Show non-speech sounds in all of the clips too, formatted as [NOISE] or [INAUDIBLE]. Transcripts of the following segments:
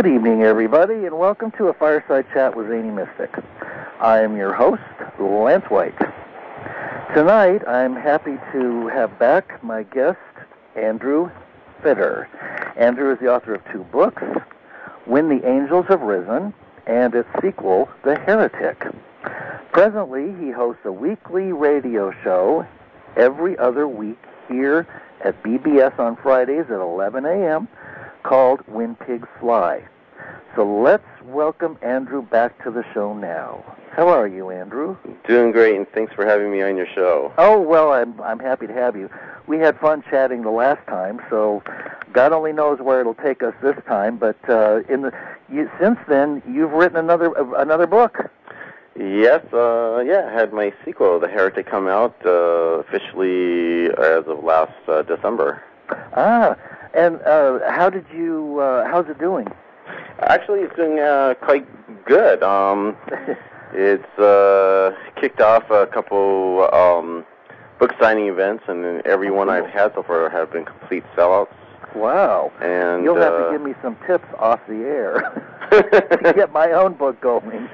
Good evening, everybody, and welcome to a fireside chat with Zany Mystic. I am your host, Lance White. Tonight, I'm happy to have back my guest, Andrew Feder. Andrew is the author of two books, When the Angels Have Risen, and its sequel, The Heretic. Presently, he hosts a weekly radio show every other week here at BBS on Fridays at 11 a.m. called When Pigs Fly. So let's welcome Andrew back to the show now. How are you, Andrew? Doing great, and thanks for having me on your show. Oh well, I'm I'm happy to have you. We had fun chatting the last time, so God only knows where it'll take us this time. But uh, in the you, since then, you've written another uh, another book. Yes, uh, yeah, I had my sequel, The Heretic, come out uh, officially as of last uh, December. Ah, and uh, how did you? Uh, how's it doing? Actually, it's doing uh, quite good. Um, [LAUGHS] it's uh, kicked off a couple um, book signing events, and every one I've had so far have been complete sellouts. Wow. And You'll have uh, to give me some tips off the air [LAUGHS] to [LAUGHS] get my own book going.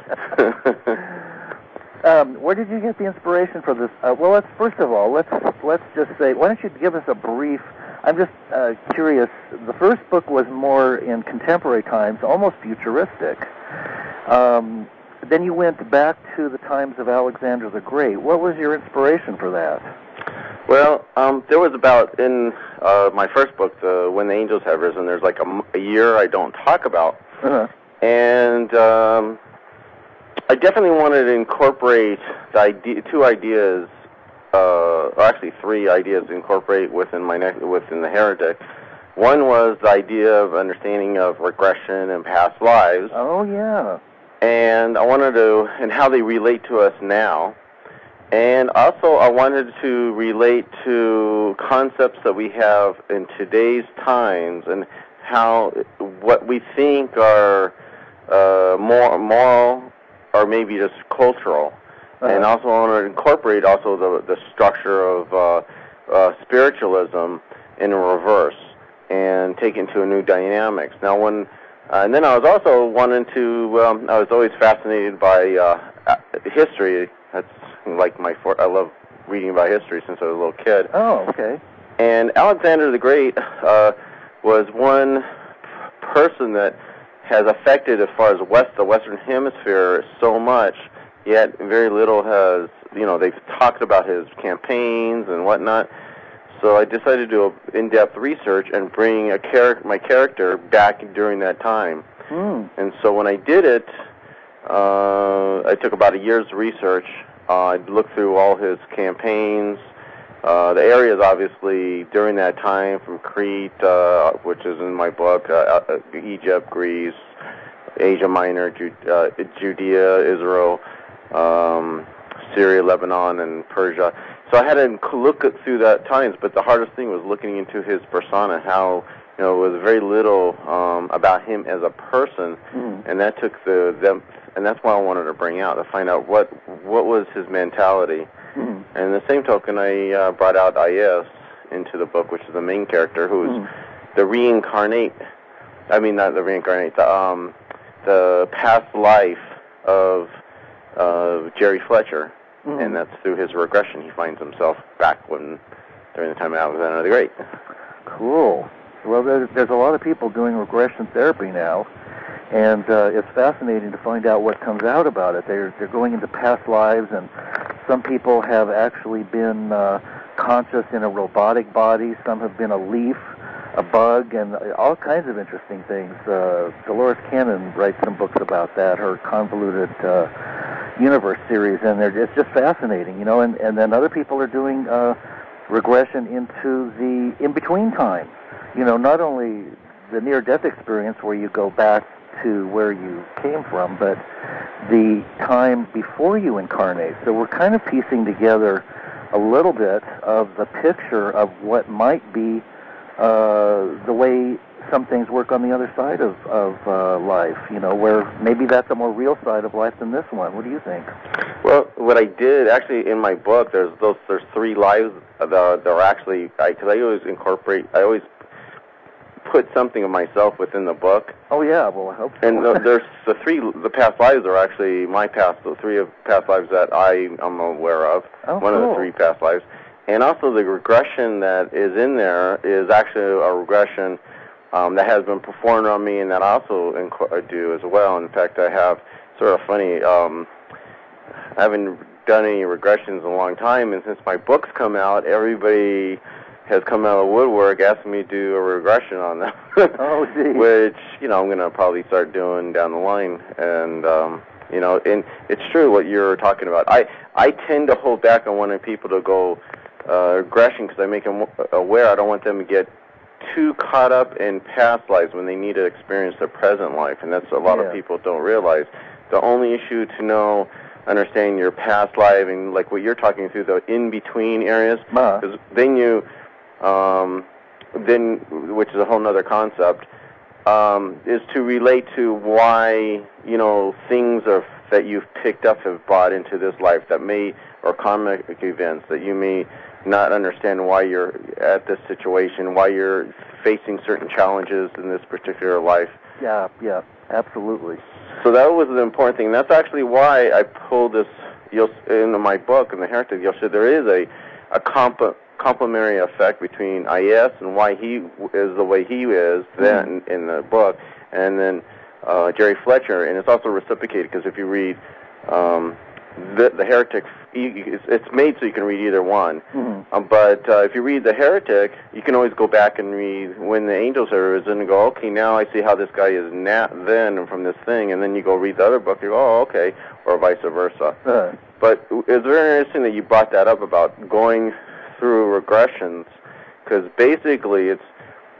um, where did you get the inspiration for this? Uh, well, let's first of all let's let's just say why don't you give us a brief? I'm just uh, curious. The first book was more in contemporary times, almost futuristic. Um, then you went back to the times of Alexander the Great. What was your inspiration for that? Well, um, there was about in uh, my first book, the When the Angels Have Risen. There's like a, m- a year I don't talk about, Uh-huh. and um, I definitely wanted to incorporate the idea, two ideas, uh, or actually three ideas to incorporate within my next, within the heretic. One was the idea of understanding of regression and past lives, Oh yeah. and I wanted to and how they relate to us now. And also, I wanted to relate to concepts that we have in today's times and how what we think are uh, more moral or maybe just cultural. And Uh-huh. also, I want to incorporate also the the structure of uh, uh, spiritualism in reverse and take it into a new dynamics. Now, when uh, and then I was also wanting to. Um, I was always fascinated by uh, uh, history. That's like my. For- I love reading about history since I was a little kid. Oh okay. And Alexander the Great uh, was one person that has affected, as far as west the Western Hemisphere, so much. Yet very little has. You know, they've talked about his campaigns and whatnot. So I decided to do a in-depth research and bring a char- my character back during that time. Hmm. And so when I did it, uh, I took about a year's research. Uh, I looked through all his campaigns, uh, the areas obviously during that time from Crete, uh, which is in my book, uh, uh, Egypt, Greece, Asia Minor, Ju- uh, Judea, Israel, um, Syria, Lebanon, and Persia. So I had to look through that times, but the hardest thing was looking into his persona, how you know, it was very little um, about him as a person, Hmm. and that took the them, and that's why I wanted to bring out to find out what what was his mentality. Hmm. And the same token, I uh, brought out Is into the book, which is the main character, who is Hmm. the reincarnate. I mean, not the reincarnate, the um, the past life of uh, Jerry Fletcher, Hmm. and that's through his regression he finds himself back when during the time of Alexander the Great. Cool. Well, there's, there's a lot of people doing regression therapy now, and uh, it's fascinating to find out what comes out about it. They're they're going into past lives, and some people have actually been uh, conscious in a robotic body. Some have been a leaf, a bug, and all kinds of interesting things. Uh, Dolores Cannon writes some books about that. Her convoluted uh, universe series, and they're, it's just fascinating, you know. And and then other people are doing. Uh, regression into the in-between time. You know, not only the near-death experience where you go back to where you came from, but the time before you incarnate. So we're kind of piecing together a little bit of the picture of what might be uh, the way some things work on the other side of, of uh, life, you know, where maybe that's a more real side of life than this one. What do you think? Well, what I did actually in my book, there's those there's three lives that are, that are actually because I always incorporate, I always put something of myself within the book. Oh yeah, well I hope so. And the, there's the three, the past lives are actually my past, the three of past lives that I am aware of. oh, one cool. of the three past lives. And also the regression that is in there is actually a regression um, that has been performed on me and that I also inc- I do as well. In fact, I have sort of funny, um, I haven't done any regressions in a long time, and since my books come out, everybody has come out of woodwork asking me to do a regression on them. [LAUGHS] Oh. [LAUGHS] Which, you know, I'm going to probably start doing down the line. And, um, you know, and it's true what you're talking about. I, I tend to hold back on wanting people to go uh, regression because I make them aware. I don't want them to get too caught up in past lives when they need to experience their present life, and that's a lot Yeah. of people don't realize. The only issue to know, understanding your past life and like what you're talking through the in between areas, because then you, um, then which is a whole other concept, um, is to relate to why you know things are that you've picked up have brought into this life that may or karmic events that you may not understand why you're at this situation, why you're facing certain challenges in this particular life. yeah, yeah, absolutely. So that was the important thing. That's actually why I pulled this. You'll in my book in the Heretic You'll see there is a a comp- complementary effect between IS and why he is the way he is then in the book, and then uh, Jerry Fletcher, and it's also reciprocated because if you read um, the, the Heretic, it's, it's made so you can read either one. hmm Um, but uh, if you read The Heretic, you can always go back and read when the angels are risen and go, okay, now I see how this guy is now, then from this thing, and then you go read the other book, you go, oh, okay, or vice versa. Uh, But it's very interesting that you brought that up about going through regressions, because basically it's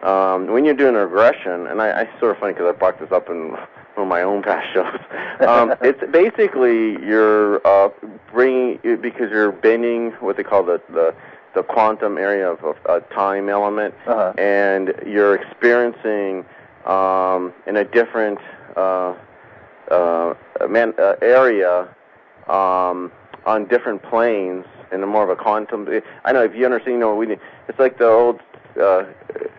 um, when you're doing a regression, and I, I sort of funny because I brought this up in of my own past shows. [LAUGHS] Um, it's basically you're uh, bringing because you're bending what they call the the, the quantum area of, of a time element, uh, and you're experiencing um, in a different uh, uh, man, uh, area um, on different planes in a more of a quantum. I know if you understand, you know, we it's like the old, uh,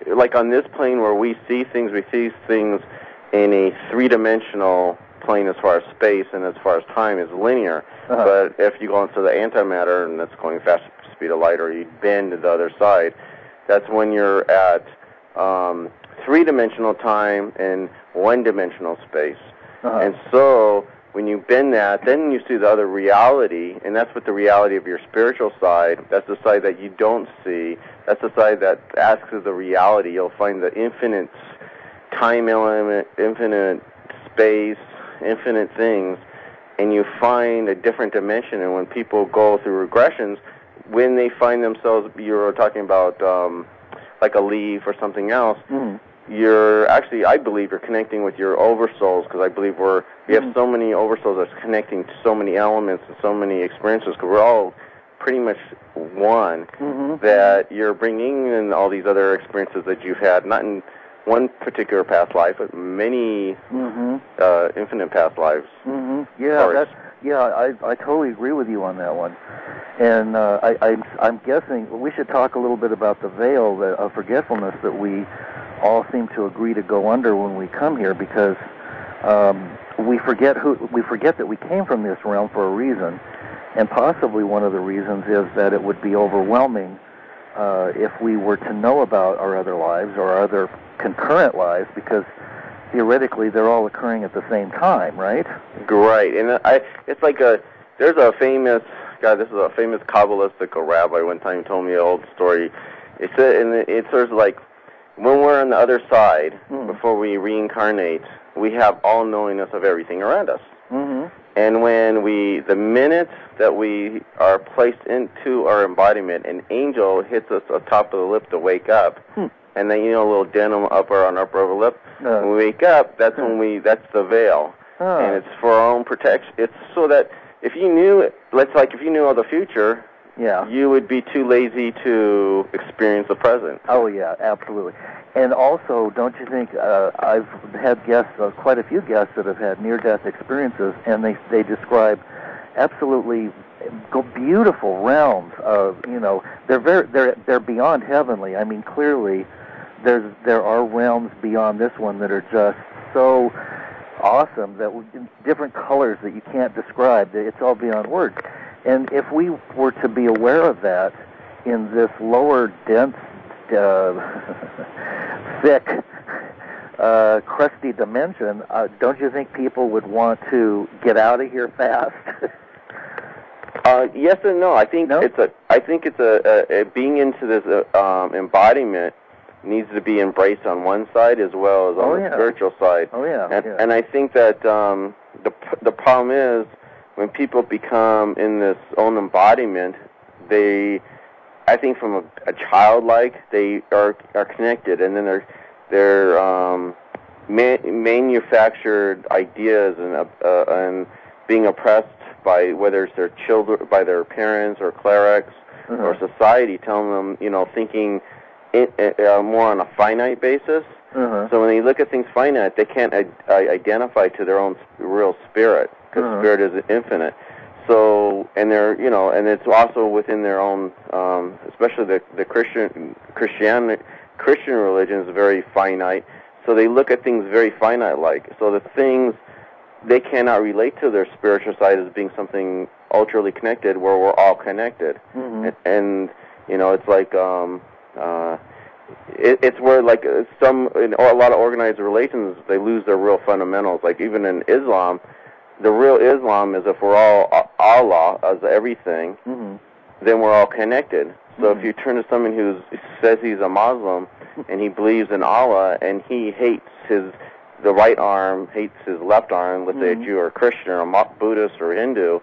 like on this plane where we see things, we see things in a three-dimensional plane as far as space and as far as time is linear. uh, But if you go into the antimatter and that's going fast speed of light, or you bend to the other side, that's when you're at um, three-dimensional time and one-dimensional space. uh, And so when you bend that, then you see the other reality, and that's what the reality of your spiritual side. That's the side that you don't see. That's the side that asks of the reality. You'll find the infinite time element, infinite space, infinite things, and you find a different dimension. And when people go through regressions, when they find themselves, you were talking about um, like a leaf or something else, mhm. you're actually I believe you're connecting with your oversouls because I believe we're we have Mhm. so many oversouls that's connecting to so many elements and so many experiences because we're all pretty much one Mhm. that you're bringing in all these other experiences that you've had not in one particular past life but many Mhm. uh, infinite past lives hmm Yeah, that's yeah. I I totally agree with you on that one. And uh, I I'm, I'm guessing we should talk a little bit about the veil that, of forgetfulness that we all seem to agree to go under when we come here because um, we forget who we forget that we came from this realm for a reason, and possibly one of the reasons is that it would be overwhelming uh, if we were to know about our other lives or our other concurrent lives because theoretically they're all occurring at the same time, right? Right, and I it's like a there's a famous God. This is a famous kabbalistic rabbi one time told me an old story. It said, and it's sort of like when we're on the other side Hmm. before we reincarnate, we have all knowingness of everything around us. Mm-hmm. And when we, the minute that we are placed into our embodiment, an angel hits us on top of the lip to wake up, Hmm. And then you know a little denim upper on upper over lip. Uh, When we wake up, that's when we, that's the veil ah, and it's for our own protection. It's so that if you knew, let's like if you knew all the future, yeah. you would be too lazy to experience the present. Oh yeah, absolutely. And also, don't you think uh, I've had guests, uh, quite a few guests that have had near-death experiences, and they they describe absolutely go- beautiful realms of you know they're very they're they're beyond heavenly. I mean, clearly, there's there are realms beyond this one that are just so awesome that different colors that you can't describe. It's all beyond words. And if we were to be aware of that in this lower, dense, uh, [LAUGHS] thick, uh, crusty dimension, uh, don't you think people would want to get out of here fast? [LAUGHS] uh, yes and no. I think no? it's a. I think it's a, a, a being into this uh, um, embodiment needs to be embraced on one side as well as on oh, the yeah. spiritual side. Oh yeah. And, yeah. and I think that um, the the problem is when people become in this own embodiment, they, I think from a, a childlike, they are are connected, and then they're they're um, ma- manufactured ideas and uh, uh, and being oppressed by whether it's their children, by their parents or clerics uh-huh. or society, telling them you know thinking it, uh, more on a finite basis. Uh-huh. So when they look at things finite, they can't I- identify to their own real spirit because Uh-huh. spirit is infinite. So and they're you know and it's also within their own, um, especially the the Christian Christian Christian religion is very finite. So they look at things very finite like. So the things they cannot relate to their spiritual side as being something ultrally connected, where we're all connected Mhm. and, and you know it's like um uh it, it's where like uh, some in a lot of organized relations they lose their real fundamentals like even in islam the real islam is if we're all uh, allah as everything Mhm. then we're all connected so Mhm. if you turn to someone who says he's a muslim and he believes in allah and he hates his the right arm hates his left arm let's say a Mhm. jew or a christian or a buddhist or hindu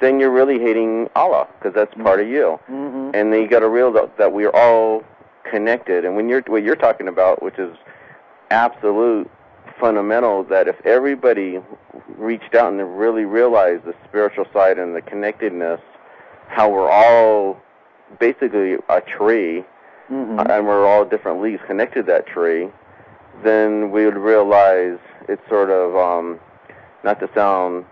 then you're really hating allah because that's part of you Mhm. and then you got to realize that we're all connected. And when you're what you're talking about, which is absolute fundamental, that if everybody reached out and really realized the spiritual side and the connectedness, how we're all basically a tree, Mhm. and we're all different leaves connected to that tree, then we would realize it's sort of um, not to sound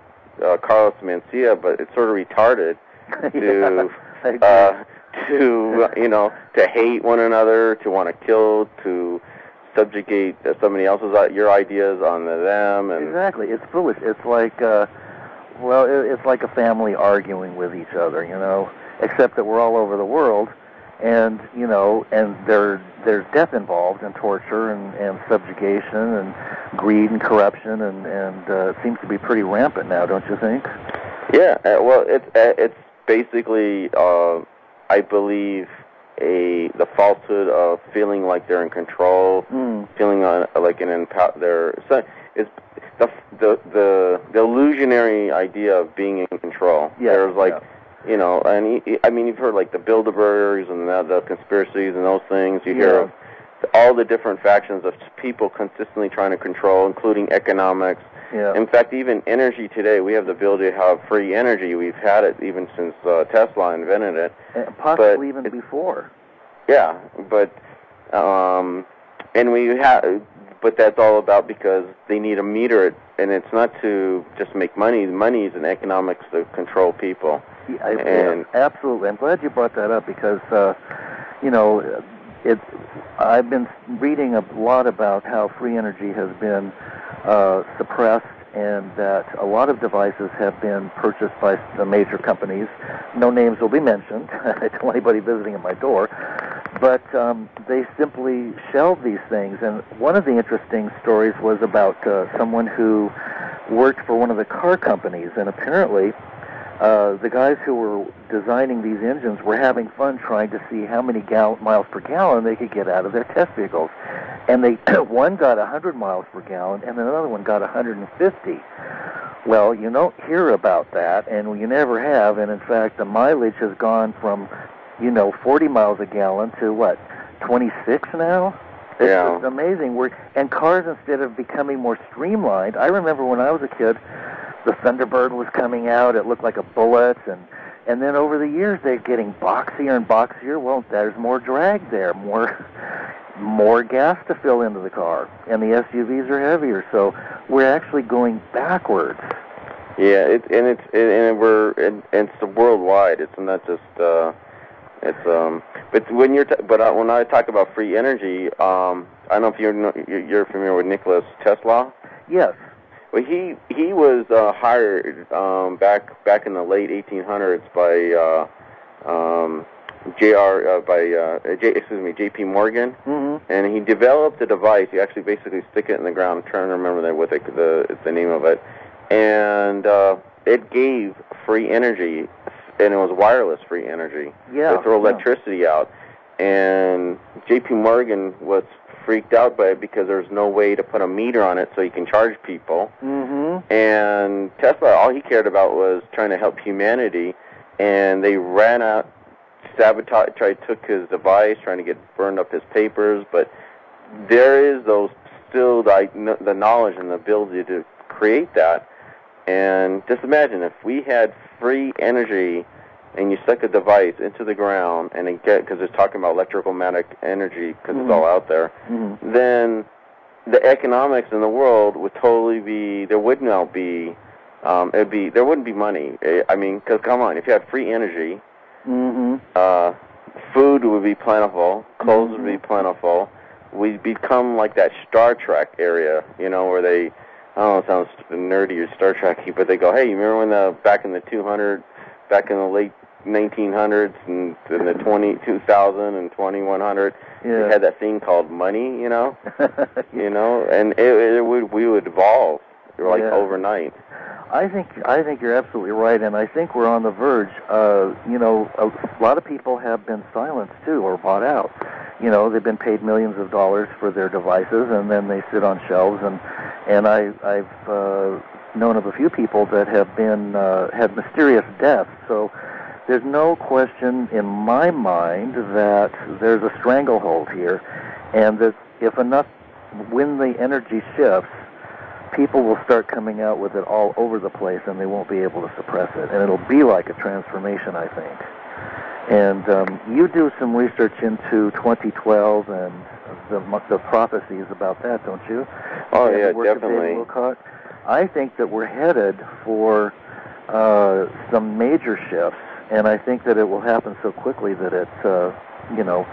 uh, Carlos Mencia, but it's sort of retarded [LAUGHS] to agree. uh, to you know to hate one another, to want to kill, to subjugate somebody else's uh, your ideas on them, and Exactly. It's foolish. It's like, uh, well, it, it's like a family arguing with each other, you know, except that we're all over the world, and you know, and there there's death involved, and torture, and, and subjugation, and greed, and corruption, and and uh, it seems to be pretty rampant now, don't you think? yeah, uh, well, it's uh, it's basically uh, I believe a the falsehood of feeling like they're in control, Mm. feeling on like an empower. They're so it's the the the the illusionary idea of being in control. Yeah. There's like yeah. you know, and he, I mean, you've heard like the Bilderbergers and the, the conspiracies and those things. You hear Yeah. of all the different factions of people consistently trying to control, including economics. Yeah. In fact, even energy today, we have the ability to have free energy. We've had it even since uh, Tesla invented it. And possibly but even it- before. Yeah, but um, and we have, but that's all about because they need to meter it, and it's not to just make money. Money is an economics to control people. Yeah, I, And- yeah, absolutely. I'm glad you brought that up because, uh, you know, it. I've been reading a lot about how free energy has been uh, suppressed, and that a lot of devices have been purchased by the major companies. No names will be mentioned. [LAUGHS] I want anybody visiting at my door, but um, they simply shelve these things. And one of the interesting stories was about uh, someone who worked for one of the car companies, and apparently uh, the guys who were designing these engines were having fun trying to see how many gal- miles per gallon they could get out of their test vehicles. And they [CLEARS THROAT] one got 100 miles per gallon, and then another one got 150. Well, you don't hear about that, and you never have. And in fact, the mileage has gone from, you know, 40 miles a gallon to what, 26 now? It's Yeah. just amazing. We're, and cars, instead of becoming more streamlined, I remember when I was a kid, the Thunderbird was coming out. It looked like a bullet, and and then over the years they're getting boxier and boxier. Well, there's more drag there, more more gas to fill into the car, and the SUVs are heavier. So we're actually going backwards. Yeah, it, and it's and, and we're and, and it's worldwide. It's not just uh, It's um, but when you're t- but uh, when I talk about free energy, um, I don't know if you're you're you're familiar with Nicholas Tesla. Yes. Well, he he was uh, hired um, back back in the late 1800s by uh, um, J.R. Uh, by uh, J, excuse me J.P. Morgan, hmm and he developed a device. You actually basically stick it in the ground. I'm trying to remember the, what the the, the name of it, and uh, it gave free energy, and it was wireless free energy Yeah. to throw yeah. electricity out. And J.P. Morgan was freaked out by it because there's no way to put a meter on it so you can charge people. hmm And Tesla, all he cared about was trying to help humanity, and they ran out, sabotage, tried took his device, trying to get burned up his papers. But there is those still the, the knowledge and the ability to create that. And just imagine if we had free energy, and you stick a device into the ground, and it get because it's talking about electrical magnetic energy because Mhm. it's all out there hmm then the economics in the world would totally be there would not be um it'd be there wouldn't be money i mean because come on if you had free energy hmm uh food would be plentiful clothes would be Mhm. plentiful we'd become like that star trek area you know where they I don't know, it sounds nerdy or Star Trekky, but they go, hey, you remember when the back in the 200, back in the late 1900s and in the 20, 2000 and 2100, Yeah. they had that thing called money, you know, [LAUGHS] you know, and it, it would we would evolve like Yeah. overnight. I think I think you're absolutely right, and I think we're on the verge. Uh, you know, a lot of people have been silenced too, or bought out. You know, they've been paid millions of dollars for their devices, and then they sit on shelves. And and I I've uh, known of a few people that have been uh, had mysterious deaths. So there's no question in my mind that there's a stranglehold here, and that if enough when the energy shifts people will start coming out with it all over the place and they won't be able to suppress it. And it'll be like a transformation, I think. And um, you do some research into 2012 and the, the prophecies about that, don't you? Oh And yeah, the work of David definitely. I think that we're headed for uh, some major shifts, and I think that it will happen so quickly that it's, uh, you know,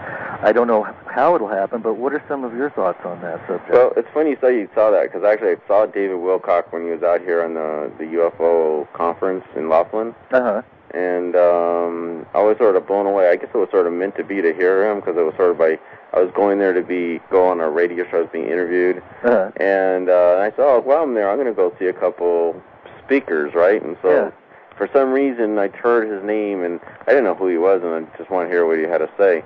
I don't know how it'll happen, but what are some of your thoughts on that subject? Well, it's funny you say you saw that because actually I saw David Wilcock when he was out here on the the UFO conference in Laughlin, uh-huh. and um, I was sort of blown away. I guess it was sort of meant to be to hear him because it was sort of by I was going there to be go on a radio show, I was being interviewed, Uh-huh. and uh, I said, oh, while I'm there, I'm going to go see a couple speakers, right? And so, Yeah. For some reason, I heard his name, and I didn't know who he was, and I just wanted to hear what he had to say.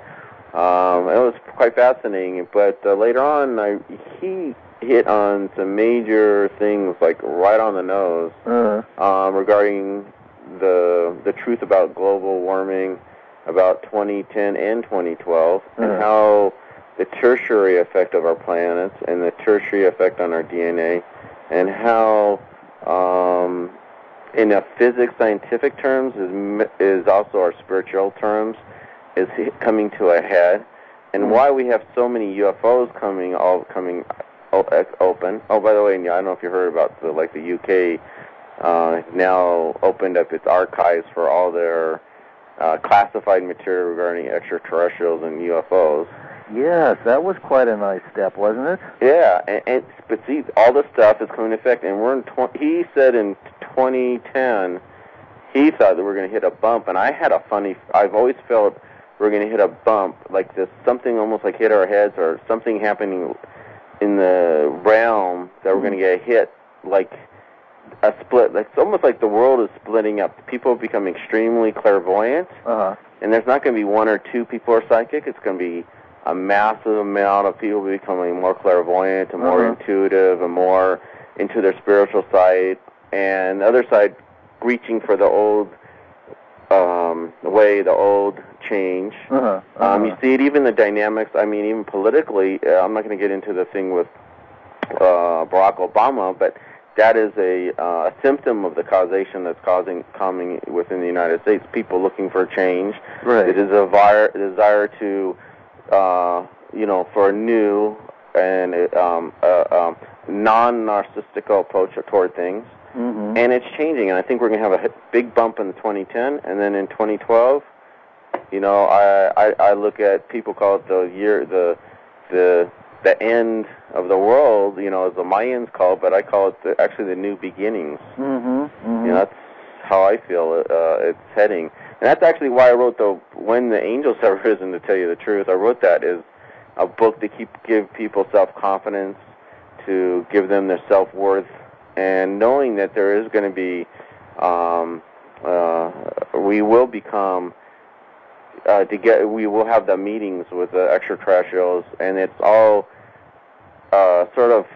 Um, it was quite fascinating, but uh, later on, I, he hit on some major things, like right on the nose, Uh-huh. um, regarding the the truth about global warming, about 2010 and 2012, and Uh-huh. how the tertiary effect of our planets and the tertiary effect on our DNA, and how, um, in a physics scientific terms, is m- is also our spiritual terms, is coming to a head, and Mhm. why we have so many UFOs coming all coming o- ex- open. Oh, by the way, I don't know if you heard about the like the UK uh, now opened up its archives for all their uh, classified material regarding extraterrestrials and UFOs. Yes, that was quite a nice step, wasn't it? Yeah, and, and but see, all this stuff is coming into effect, and we're in. Tw- he said in 2010, he thought that we're going to hit a bump, and I had a funny. I've always felt we're going to hit a bump, like this something almost like hit our heads, or something happening in the realm that we're going to get hit, like a split. Like it's almost like the world is splitting up. People have become extremely clairvoyant Uh-huh. and there's not going to be one or two people who are psychic. It's going to be a massive amount of people becoming more clairvoyant and more Uh-huh. intuitive and more into their spiritual side, and the other side reaching for the old um, way, the old change. Uh-huh. Um, you uh-huh. see it even the dynamics. I mean, even politically. Uh, I'm not going to get into the thing with uh, Barack Obama, but that is a, uh, a symptom of the causation that's causing coming within the United States. People looking for change. Right. It is a vi- desire to, uh, you know, for a new and um, uh, um, non-narcissistic approach toward things. Mm-hmm. And it's changing, and I think we're going to have a big bump in 2010, and then in 2012, You know, I, I I look at people call it the year the the the end of the world. You know, as the Mayans call it, but I call it the, actually the new beginnings. Mm-hmm. mm-hmm. You know, that's how I feel it, uh, it's heading, and that's actually why I wrote the when the angels have [LAUGHS] risen. To tell you the truth, I wrote that is a book to keep give people self confidence, to give them their self worth, and knowing that there is going to be, um, uh, we will become uh, to get we will have the meetings with the extraterrestrials, and it's all uh, sort of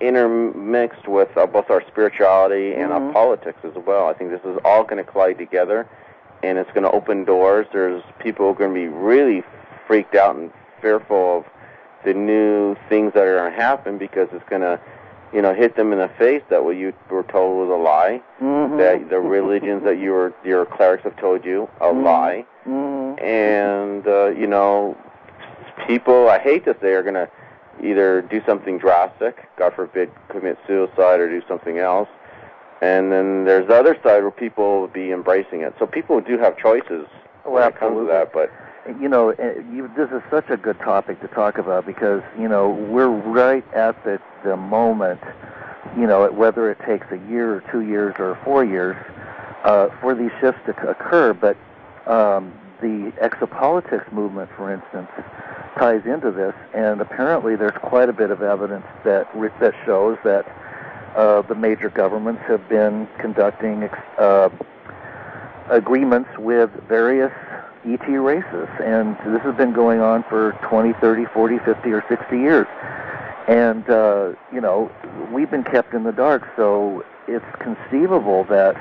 intermixed with uh, both our spirituality and Mhm. our politics as well. I think this is all going to collide together, and it's going to open doors. There's people are going to be really freaked out and fearful of the new things that are going to happen because it's going to, you know, hit them in the face that what you were told was a lie. Mhm. That the religions that you were your clerics have told you a Mhm. lie Mhm. and uh, you know, people I hate to say are going to either do something drastic, God forbid, commit suicide or do something else, and then there's the other side where people will be embracing it. So people do have choices Oh, when it comes to that, but you know, eh, you, this is such a good topic to talk about because you know we're right at the the moment, you know, whether it takes a year or two years or four years uh, for these shifts to occur. But um, the exopolitics movement, for instance, ties into this, and apparently there's quite a bit of evidence that that shows that uh, the major governments have been conducting uh, agreements with various ET races, and this has been going on for 20, 30, 40, 50, or 60 years. And, uh, you know, we've been kept in the dark, so it's conceivable that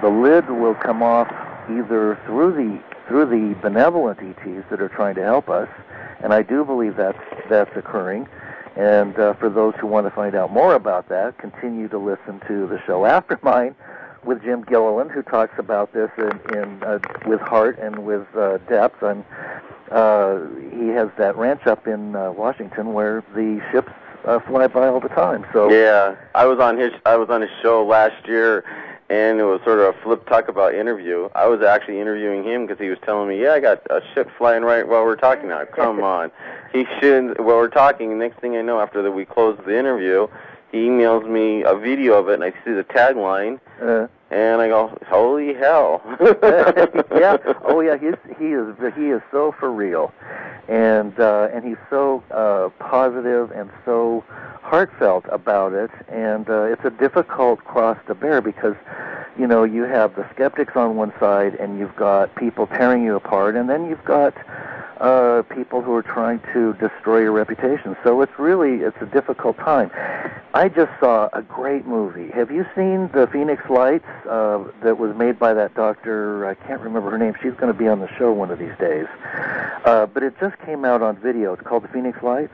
the lid will come off either through the through the benevolent ETs that are trying to help us, and I do believe that's that's occurring. And uh, for those who want to find out more about that, continue to listen to the show after [LAUGHS] mine with Jim Gilliland, who talks about this in, in uh, with heart and with uh, depth. And uh, he has that ranch up in uh, Washington where the ships uh, fly by all the time. So yeah, I was on his I was on his show last year. And it was sort of a flip talk about interview. I was actually interviewing him because he was telling me, "Yeah, I got a ship flying right while we're talking now." Come [LAUGHS] on, he shouldn't. While we're talking, next thing I know, after that we close the interview, he emails me a video of it, and I see the tagline, uh, and I go, "Holy hell!" [LAUGHS] yeah. Oh, yeah. He's he is he is so for real, and uh, and he's so uh, positive and so heartfelt about it. And uh, it's a difficult cross to bear because, you know, you have the skeptics on one side, and you've got people tearing you apart, and then you've got uh, people who are trying to destroy your reputation. So it's really it's a difficult time. I just saw a great movie. Have you seen the Phoenix Lights uh, that was made by that doctor? I can't remember her name. She's going to be on the show one of these days. Uh, but it just came out on video. It's called the Phoenix Lights.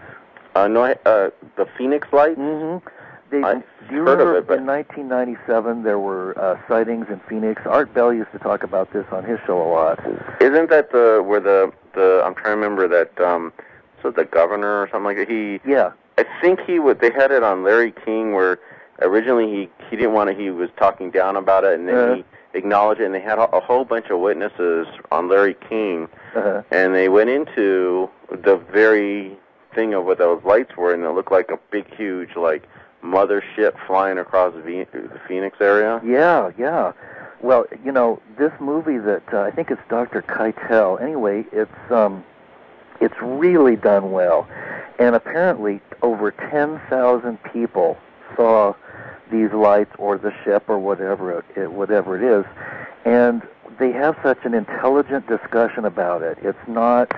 uh, no, I- uh, the Phoenix Lights. Mm-hmm. They, I've do you heard of it, but- in 1997 there were uh, sightings in Phoenix? Art Bell used to talk about this on his show a lot. Isn't that the where the the I'm trying to remember that um, so the governor or something like that? He Yeah. I think he would. They had it on Larry King, where originally he he didn't want to. He was talking down about it, and then Uh. he acknowledged it. And they had a, a whole bunch of witnesses on Larry King, Uh-huh. and they went into the very thing of what those lights were, and it looked like a big, huge, like mothership flying across the the Phoenix area. Yeah, yeah. Well, you know, this movie that uh, I think it's Dr. Kitei. Anyway, it's um, it's really done well, and apparently over ten thousand people saw these lights or the ship or whatever it, whatever it is, and they have such an intelligent discussion about it. It's not.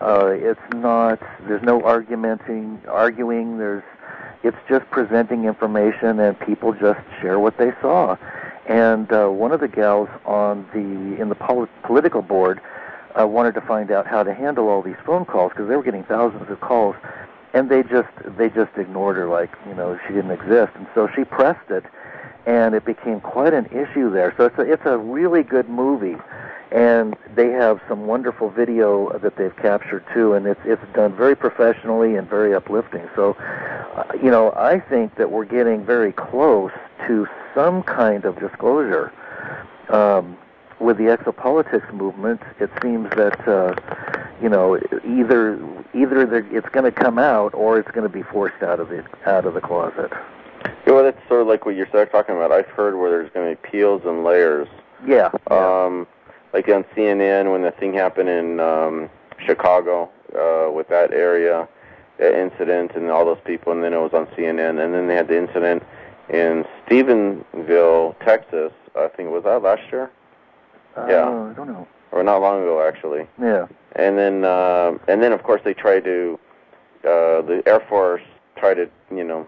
Uh, it's not. There's no argumenting, arguing. There's. It's just presenting information, and people just share what they saw. And uh, one of the gals on the in the pol- political board uh, wanted to find out how to handle all these phone calls because they were getting thousands of calls, and they just they just ignored her like you know she didn't exist. And so she pressed it, and it became quite an issue there. So it's a, it's a really good movie, and they have some wonderful video that they've captured too, and it's it's done very professionally and very uplifting. So, uh, you know, I think that we're getting very close to some kind of disclosure. Um, with the exopolitics movement, it seems that uh, you know either either it's going to come out or it's going to be forced out of the out of the closet. Yeah, well, that's sort of like what you're started talking about. I've heard where there's going to be peels and layers. Yeah. Um, like on CNN when the thing happened in um, Chicago uh, with that area, that incident and all those people, and then it was on CNN, and then they had the incident in Stephenville, Texas. I think it was that last year, Uh, yeah. I don't know. or not long ago actually. Yeah. And then uh, and then of course they tried to uh, the Air Force tried to you know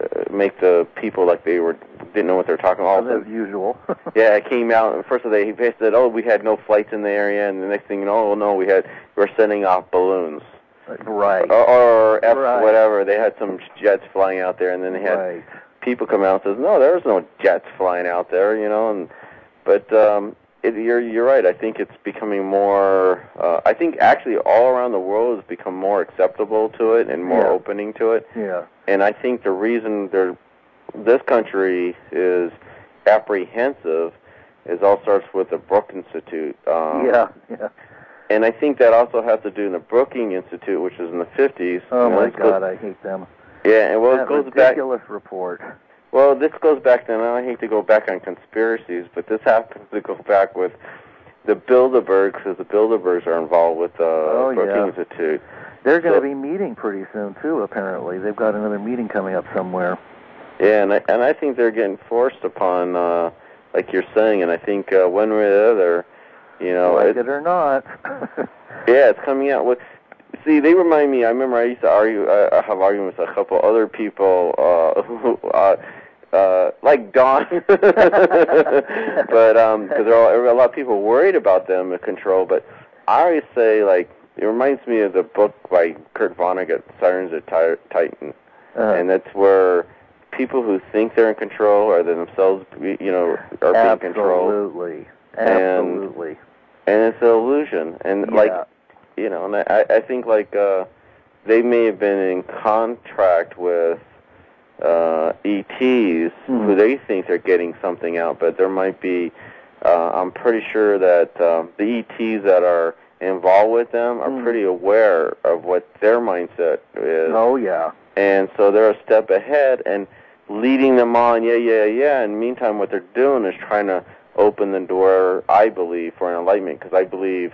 uh, make the people like they were didn't know what they were talking about. as usual. [LAUGHS] Yeah, it came out. And first of they they said, "Oh, we had no flights in the area," and the next thing you know, oh no, we had we're sending off balloons right. or, or F Right. whatever. They had some jets flying out there, and then they had right. people come out and says, "No, there was no jets flying out there," you know. And but um, it, you're you're right. I think it's becoming more. Uh, I think actually all around the world has become more acceptable to it and more Yeah. opening to it. Yeah. And I think the reason there, this country is apprehensive is all starts with the Brook Institute. Um, yeah. Yeah. And I think that also has to do in the Brookings Institute, which is in the 50s. Oh my this goes- God, I hate them. yeah, and well, that it goes back. ridiculous report. Well, this goes back to, and I hate to go back on conspiracies, but this happens to go back with the Bilderbergs, because the Bilderbergs are involved with the Oh, yeah. Brookings Institute. They're going to So- be meeting pretty soon too. Apparently, they've got another meeting coming up somewhere. Yeah, and I, and I think they're getting forced upon, uh, like you're saying, and I think uh, one way or the other, you know, like it- it or not. [LAUGHS] [LAUGHS] yeah, it's coming out with. See, they remind me. I remember I used to argue. I, I have arguments with a couple other people, uh, [LAUGHS] who, uh, uh, like Don, [LAUGHS] but um, because there are a lot of people worried about them in control. But I always say, like, it reminds me of the book by Kurt Vonnegut, Sirens of Ti- Titan, Uh, and that's where people who think they're in control are they themselves, you know, are being controlled, absolutely, And- absolutely. and it's an illusion. And yeah. like you know, and I, I think like uh, they may have been in contract with uh, ETs Hmm. who they think they're getting something out, but there might be. Uh, I'm pretty sure that um, the ETs that are involved with them are Hmm. pretty aware of what their mindset is, oh yeah. and so they're a step ahead and leading them on. Yeah, yeah, yeah. And meantime, what they're doing is trying to open the door, I believe, for an enlightenment, because I believe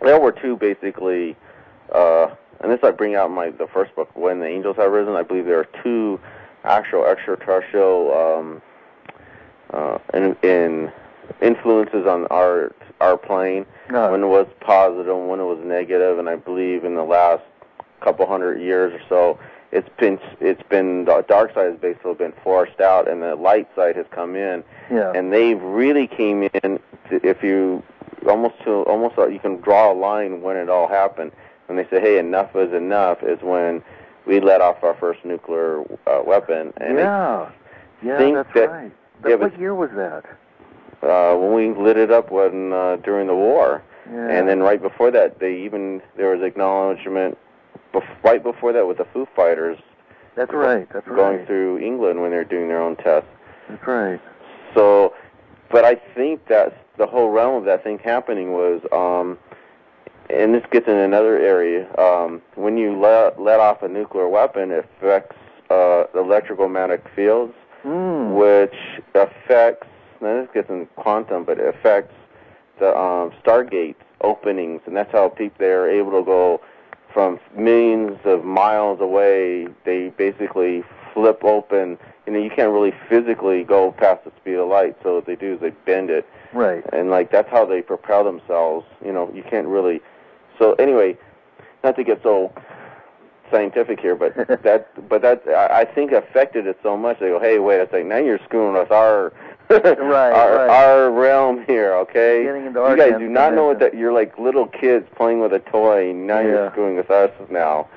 there were two basically, uh, and this I bring out in my the first book, When the Angels Have Risen. I believe there are two actual extraterrestrial um, uh, in, in influences on our our plane. No. One was positive, and one was negative, and I believe in the last couple hundred years or so, it's been it's been the dark side has basically been forced out, and the light side has come in yeah. and they really came in. To, if you almost to almost you can draw a line when it all happened. When they say, "Hey, enough is enough," is when we let off our first nuclear uh, weapon. And yeah. Yeah, that's that- right. yeah, what but- year was that? Uh, when we lit it up when uh, during the war, Yeah. and then right before that, they even there was acknowledgement. Bef- right before that, with the Foo Fighters that's right. That's right going right. through England when they're doing their own tests. That's right. So, but I think that the whole realm of that thing happening was, um, and this gets in another area. Um, when you let let off a nuclear weapon, it affects uh, electromagnetic fields, Mm. which affects. Now this gets in quantum, but it affects the um, stargates openings, and that's how people they're able to go from millions of miles away. They basically flip open. You know, you can't really physically go past the speed of light. So what they do is they bend it, Right. and like that's how they propel themselves. You know, you can't really. So anyway, not to get so scientific here, but [LAUGHS] that but that I I think affected it so much. They go, hey, wait a second, now you're screwing with our Right, [LAUGHS] our, right. our realm here, okay? Our you guys do not know what that. You're like little kids playing with a toy. Now you're Yeah. screwing with us now.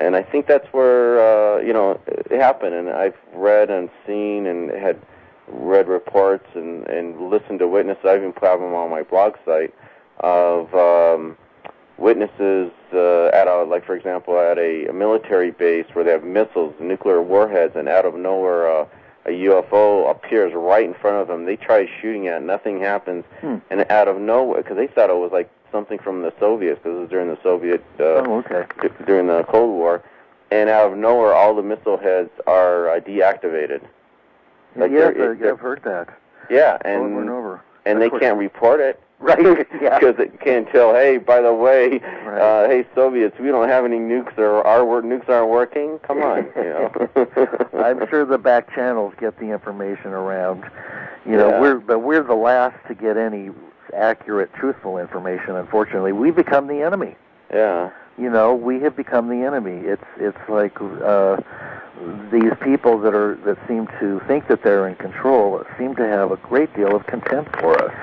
And I think that's where uh, you know it happened. And I've read and seen and had read reports and and listened to witnesses. I even put them on my blog site of um, witnesses uh, at a like for example at a, a military base where they have missiles, nuclear warheads, and out of nowhere uh, a UFO appears right in front of them. They try shooting at it, nothing happens, Hmm. and out of nowhere, because they thought it was like something from the Soviets, because it was during the Soviet uh, Oh, okay. during the Cold War, and out of nowhere, all the missile heads are uh, deactivated. Like yes, they're- they're- I've heard that Yeah, and over and over. and they can't report it [LAUGHS] Right. [LAUGHS] yeah. because it can't tell. Hey, by the way, Right. uh, hey Soviets, we don't have any nukes, or our nukes aren't working. Come on, [LAUGHS] you know. I'm sure the back channels get the information around. You know, Yeah. we're but we're the last to get any accurate, truthful information. Unfortunately, we become the enemy. Yeah. You know, we have become the enemy. It's it's like uh, these people that are that seem to think that they're in control seem to have a great deal of contempt for us.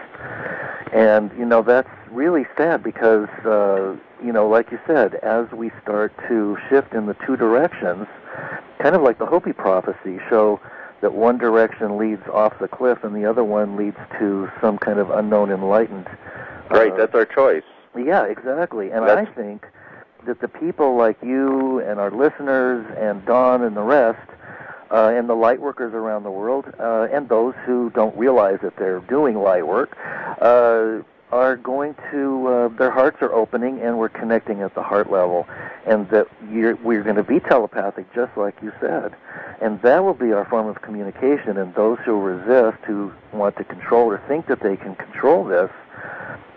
And you know that's really sad because uh, you know, like you said, as we start to shift in the two directions, kind of like the Hopi prophecy, show that one direction leads off the cliff and the other one leads to some kind of unknown enlightened. Right. uh, That's our choice. yeah, exactly. And That's- I think that the people like you and our listeners and Don and the rest, uh, and the light workers around the world, uh, and those who don't realize that they're doing light work, uh, are going to, uh, their hearts are opening and we're connecting at the heart level. And that you're, we're going to be telepathic, just like you said. And that will be our form of communication. And those who resist, who want to control or think that they can control this,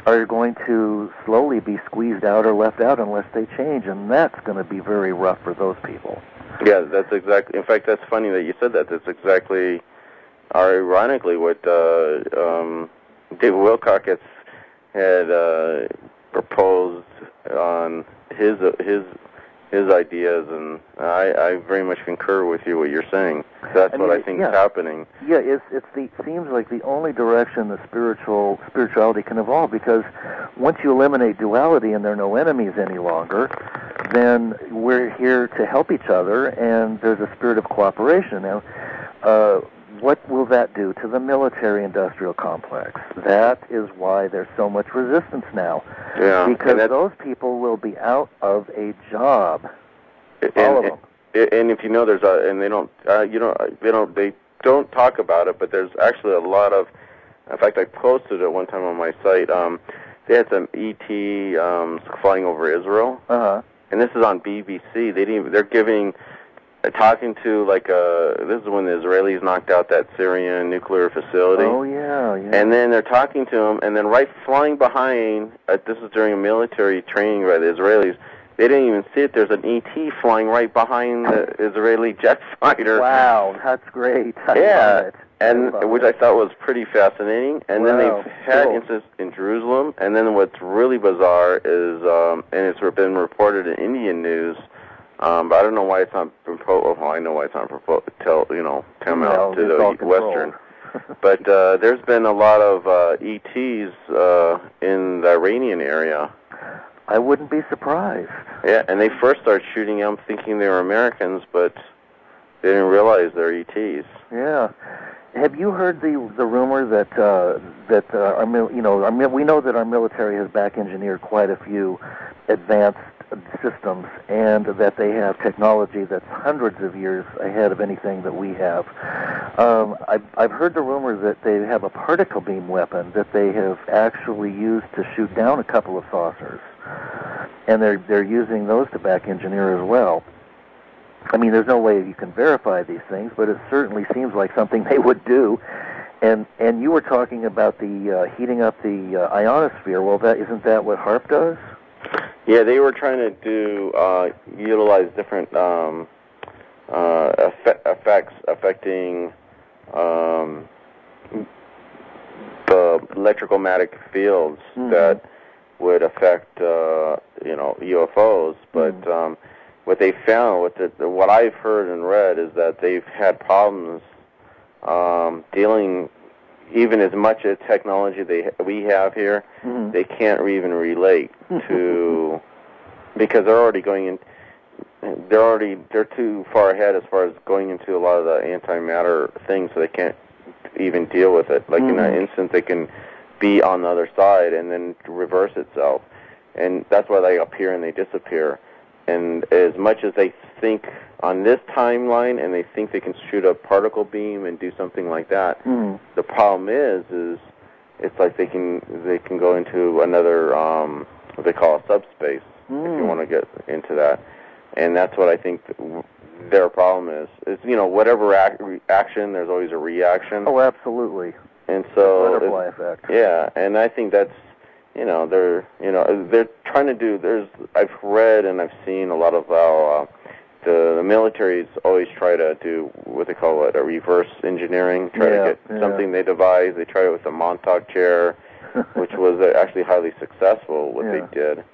are going to slowly be squeezed out or left out unless they change, and that's going to be very rough for those people. Yeah, that's exactly. In fact, that's funny that you said that. That's exactly, ironically, what uh, um, David Wilcock had uh, proposed on his uh, his his ideas, and I, I very much concur with you what you're saying. That's I what mean, I think yeah. is happening. Yeah, it's it's the seems like the only direction the spiritual spirituality can evolve because once you eliminate duality and there are no enemies any longer, then we're here to help each other, and there's a spirit of cooperation. Now, uh, what will that do to the military-industrial complex? That is why there's so much resistance now. Yeah, because those people will be out of a job. and, all of them. and- if you know, there's a, and they don't, uh, you know, they don't, they don't talk about it, but there's actually a lot of. In fact, I posted it one time on my site. Um, they had some ET um, flying over Israel, Uh huh. and this is on BBC. They didn't. They're giving, uh, talking to like uh This is when the Israelis knocked out that Syrian nuclear facility. Oh yeah, yeah. And then they're talking to him, and then right flying behind. Uh, this is during a military training by the Israelis. They didn't even see it. There's an ET flying right behind the Israeli [LAUGHS] jet fighter. wow, that's great. I Yeah. And which it. I thought was pretty fascinating. And Wow, then they've had cool. instances in Jerusalem. And then what's really bizarre is, um, and it's been reported in Indian news. Um, but I don't know why it's not been pro- well, I know why it's not proposed. Tell you know, come Well, out to the western. But uh, there's been a lot of uh, ETs uh, in the Iranian area. I wouldn't be surprised. Yeah, and they first started shooting them thinking they were Americans, but they didn't realize they're ETs. Yeah. Have you heard the the rumor that uh, that uh, our you know our we know that our military has back engineered quite a few advanced systems and that they have technology that's hundreds of years ahead of anything that we have. Um, I've, I've heard the rumor that they have a particle beam weapon that they have actually used to shoot down a couple of saucers, and they're they're using those to back engineer as well. I mean, there's no way you can verify these things, but it certainly seems like something they would do. And and you were talking about the uh, heating up the uh, ionosphere. Well, that isn't that what HAARP does? Yeah, they were trying to do uh, utilize different um, uh, effe- effects affecting um, the electromagnetic fields Mhm. that would affect uh, you know UFOs. But Mhm. um, what they found, what the, what I've heard and read, is that they've had problems um, dealing even as much as technology they we have here Mhm. they can't even relate to [LAUGHS] because they're already going in they're already they're too far ahead as far as going into a lot of the antimatter things so they can't even deal with it. Like in an instant they can be on the other side and then reverse itself. And that's why they appear and they disappear and as much as they think on this timeline, and they think they can shoot a particle beam and do something like that. Mm. The problem is, is it's like they can they can go into another um, what they call a subspace if you Mm. want to get into that, and that's what I think their problem is. Is you know whatever ac- action, there's always a reaction, Oh, absolutely. and so Butterfly effect. yeah, and I think that's you know they're you know they're trying to do. There's I've read and I've seen a lot of how uh, the the militaries always try to do what they call it a reverse engineering. Try Yeah, to get yeah. something they devise. They tried it with the Montauk chair, [LAUGHS] which was uh, actually highly successful. What Yeah. they did,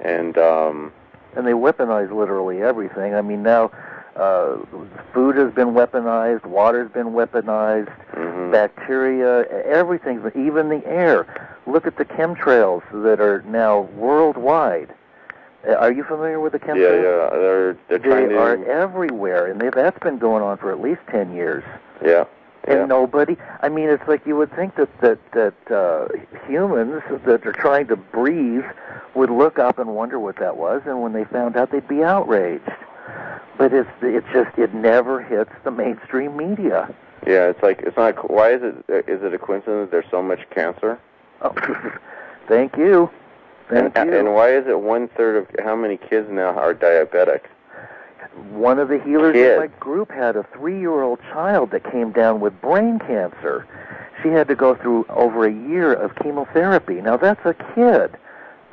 and um, and they weaponize literally everything. I mean, now uh, food has been weaponized, water's been weaponized, mhm. bacteria, everything, even the air. Look at the chemtrails that are now worldwide. Uh, Are you familiar with the chemtrails? yeah, they're they're They trying to are everywhere, and they, that's been going on for at least ten years. yeah. And Yeah. nobody, I mean, it's like you would think that that that uh, humans that are trying to breathe would look up and wonder what that was, and when they found out, they'd be outraged. But it's it just it never hits the mainstream media. Yeah, it's like it's not. Why is it? Is it a coincidence? There's so much cancer. Oh, [LAUGHS] thank you, thank and, you. and why is it one third of how many kids now are diabetic? One of the healers Kid. in my group had a three-year-old child that came down with brain cancer. She had to go through over a year of chemotherapy. Now that's a kid.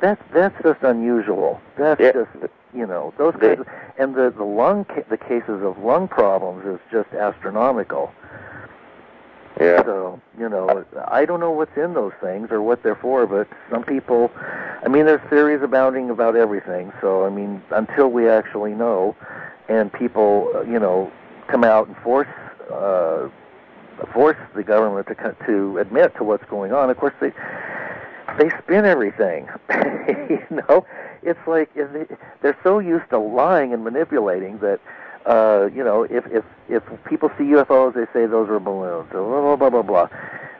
That's that's just unusual. That's Yeah. just you know those They- kinds of, and the the lung ca- the cases of lung problems is just astronomical. Yeah. So you know I don't know what's in those things or what they're for, but some people, I mean, there's theories abounding about everything. So I mean, until we actually know, and people, you know, come out and force uh, force the government to to admit to what's going on. Of course, they they spin everything. [LAUGHS] you know, it's like they're so used to lying and manipulating that. Uh, you know, if if if people see UFOs, they say those are balloons. Blah blah blah blah blah.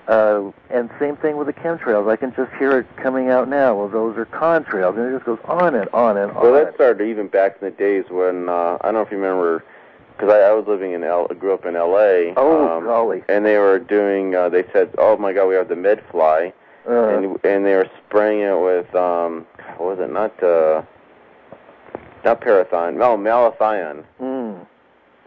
Uh, and same thing with the chemtrails. I can just hear it coming out now. Well, those are contrails, and it just goes on and on and on. Well, that started even back in the days when uh, I don't know if you remember, because I, I was living in L, grew up in L.A. oh um, golly. and they were doing. Uh, they said, "Oh my God, we have the MedFly," Uh, and and they were spraying it with um, what was it? Not uh, not parathion. No, malathion. mm,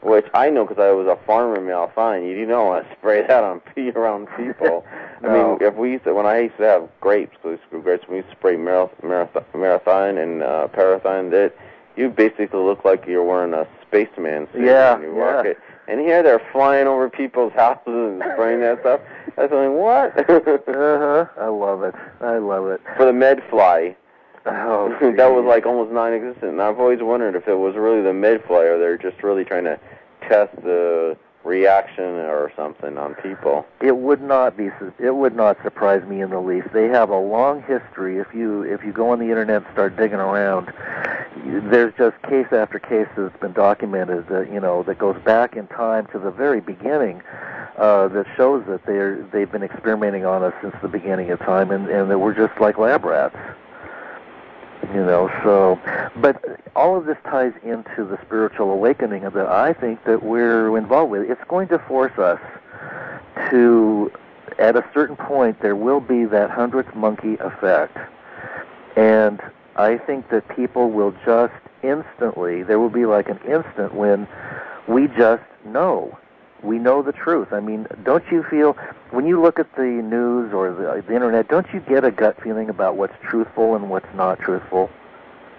Which I know because I was a farmer in Malathion. You don't want to spray that on [LAUGHS] pea around people. I mean, if we used to, when I used to have grapes, we grew grapes, we used to spray marath- marath- marathon and uh, parathion. That you basically look like you're wearing a spaceman suit Yeah, when you walk yeah. it. And here they're flying over people's houses and spraying that stuff. I was like, what? [LAUGHS] uh-huh. I love it. I love it. For the MedFly, Oh, [LAUGHS] that was like almost non-existent. And I've always wondered if it was really the MedFly or they're just really trying to test the reaction or something on people. It would not be. It would not surprise me in the least. They have a long history. If you if you go on the internet and start digging around, there's just case after case that's been documented. That you know that goes back in time to the very beginning. Uh, that shows that they're they've been experimenting on us since the beginning of time, and and that we're just like lab rats. You know, so, but all of this ties into the spiritual awakening that I think that we're involved with. It's going to force us to, at a certain point, there will be that hundredth monkey effect. And I think that people will just instantly, there will be like an instant when we just know. We know the truth. I mean, don't you feel, when you look at the news or the, the internet, don't you get a gut feeling about what's truthful and what's not truthful?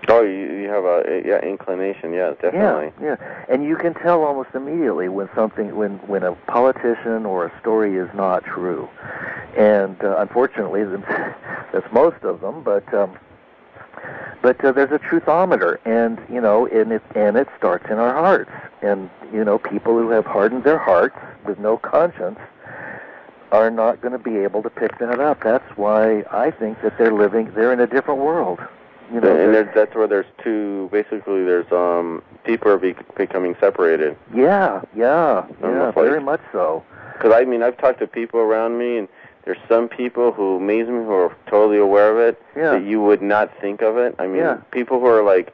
Oh, you, you have a yeah inclination, yeah, definitely. Yeah, yeah, and you can tell almost immediately when something, when when a politician or a story is not true, and uh, unfortunately, [LAUGHS] that's most of them. But um, but uh, there's a truthometer, and you know, and it and it starts in our hearts, and you know, people who have hardened their hearts with no conscience are not going to be able to pick that up. That's why I think that they're living, they're in a different world. You know, and there's, that's where there's two. Basically, there's um people are be, becoming separated. Yeah, yeah, yeah, very much so. Because I mean, I've talked to people around me, and there's some people who amaze me who are totally aware of it Yeah. that you would not think of it. I mean, Yeah. people who are like,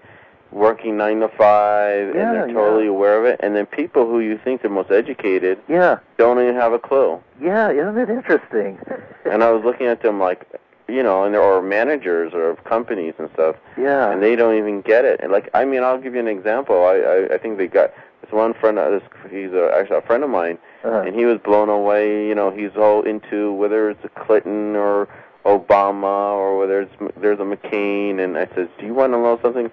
working nine to five, Yeah, and they're totally aware of it. And then people who you think are most educated Yeah, don't even have a clue. yeah, isn't it interesting? [LAUGHS] And I was looking at them like, you know, and they're managers or of companies and stuff, yeah, and they don't even get it. And like, I mean, I'll give you an example. I I, I think they got this one friend. This he's a, actually a friend of mine, uh, and he was blown away. You know, he's all into whether it's a Clinton or Obama or whether it's there's a McCain. And I says, do you want to know something?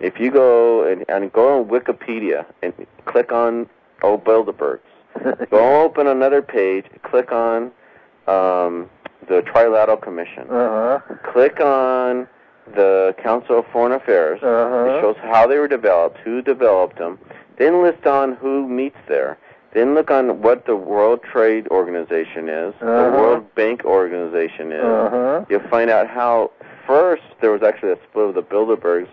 If you go and, and go on Wikipedia and click on Oh Bilderbergs, [LAUGHS] go open another page, click on um, the Trilateral Commission, uh huh, click on the Council of Foreign Affairs. uh It shows how they were developed, who developed them. Then list on who meets there. Then look on what the World Trade Organization is, the Uh-huh. World Bank Organization is. uh huh, You'll find out how first there was actually a split of the Bilderbergs,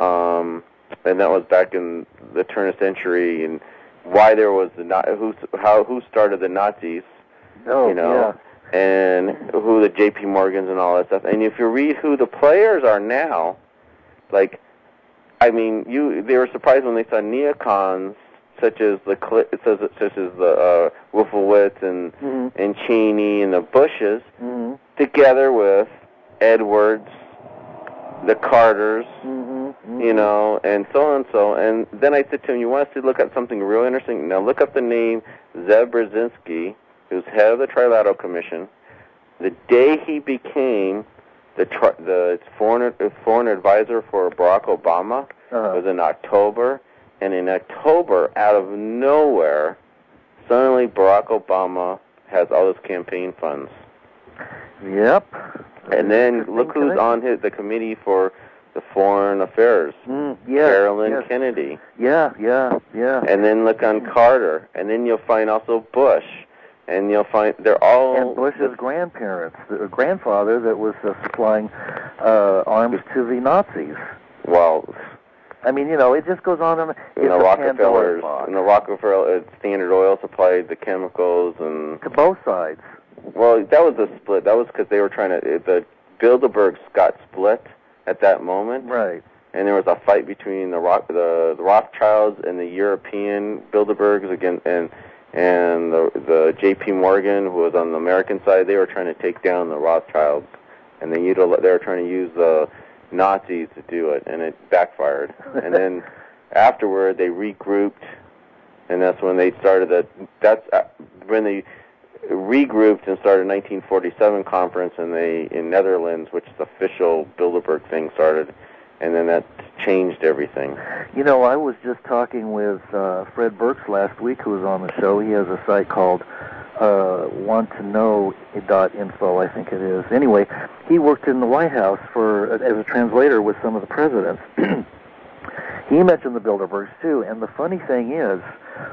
um, and that was back in the turn of century, and why there was the who how who started the Nazis oh you know, and who the J.P. Morgans and all that stuff. And if you read who the players are now, like, I mean, you they were surprised when they saw neocons such as the says such as the uh, Wolfowitz and yeah, mm and Cheney and the Bushes mm together with Edwards, the Carters, mm you know, and so on and so. And then I said to him, "You want us to look at something real interesting? Now look up the name Zev Brzezinski, who's head of the Trilateral Commission. The day he became the tri- the foreign foreign advisor for Barack Obama uh was in October, and in October, out of nowhere, suddenly Barack Obama has all his campaign funds." Yep. And then look who's on his, the committee for the foreign affairs. Mm, yes, Carolyn yes. Kennedy. Yeah, yeah, yeah. And then look on Carter. And then you'll find also Bush. And you'll find they're all and Bush's grandparents, the grandfather that was uh, supplying uh, arms to the Nazis. well, I mean, you know, it just goes on and it's and the Rockefellers and the Rockefeller uh, Standard Oil supplied the chemicals and to both sides. well that was a split. That was because they were trying to the Bilderbergs got split at that moment. Right. and there was a fight between the Rock, the, the Rothschilds and the European Bilderbergs again, and and the the J.P. Morgan, who was on the American side, they were trying to take down the Rothschilds, and they util- they were trying to use the Nazis to do it, and it backfired. and then [LAUGHS] afterward, they regrouped, and that's when they started the that's uh, when they regrouped and started a 1947 conference in the in Netherlands, which the official Bilderberg thing started, and then that changed everything. You know, I was just talking with uh, Fred Burks last week, who was on the show. He has a site called uh, wanttoknow.info, I think it is. Anyway, he worked in the White House for as a translator with some of the presidents. [CLEARS THROAT] he mentioned the Bilderbergs too, and the funny thing is,